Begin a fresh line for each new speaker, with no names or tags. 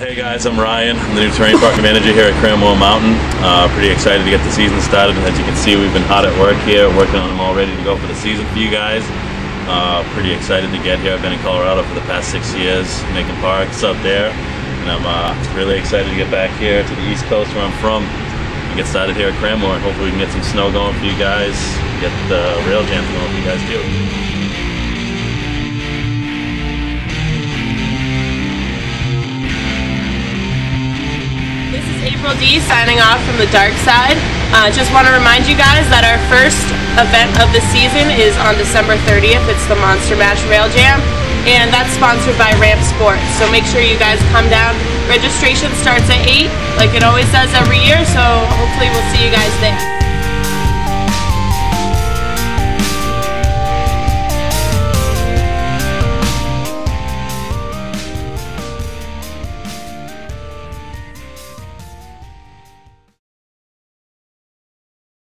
hey guys, I'm Ryan. I'm the new terrain park manager here at Cranmore Mountain. Uh, pretty excited to get the season started. As you can see, we've been hot at work here, working on them all ready to go for the season for you guys. Uh, pretty excited to get here. I've been in Colorado for the past six years, making parks up there, and I'm uh, really excited to get back here to the East Coast where I'm from and get started here at Cranmore. And hopefully, we can get some snow going for you guys, get the rail jams going for you guys too.
April D signing off from the Darkside. Uh, just want to remind you guys that our first event of the season is on December 30th. It's the Monster Mash Rail Jam, and that's sponsored by Ramp Sports. So make sure you guys come down. Registration starts at 8, like it always does every year, so hopefully we'll see you guys there.